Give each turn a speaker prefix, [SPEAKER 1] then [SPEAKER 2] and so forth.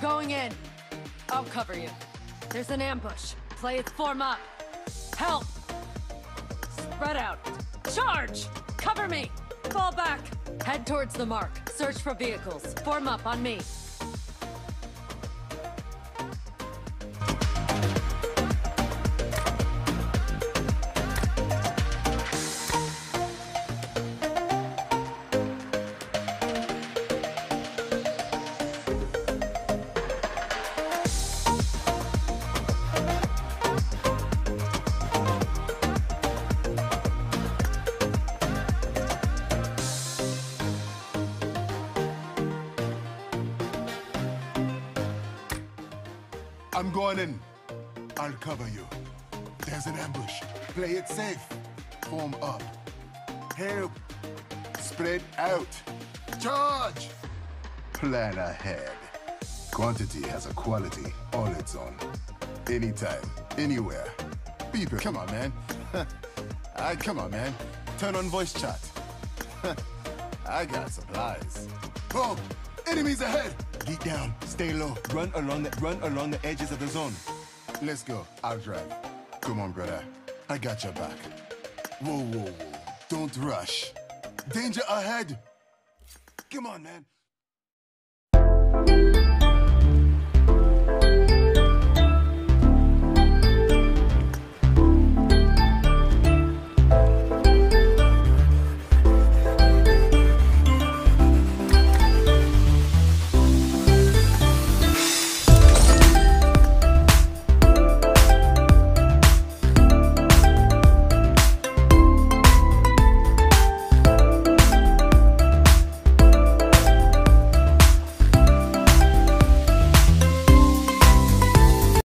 [SPEAKER 1] Going in. I'll cover you. There's an ambush. Play it form up. Help! Spread out. Charge! Cover me! Fall back! Head towards the mark. Search for vehicles. Form up on me.
[SPEAKER 2] I'm going in. I'll cover you. There's an ambush. Play it safe. Form up. Help. Spread out. Charge! Plan ahead. Quantity has a quality all its own. Anytime, anywhere. People, come on, man. I come on, man. Turn on voice chat. I got supplies. Oh, enemies ahead! Get down, stay low, run along the run along the edges of the zone. Let's go. I'll drive. Come on, brother. I got your back. Whoa, whoa, whoa. Don't rush. Danger ahead. Come on, man.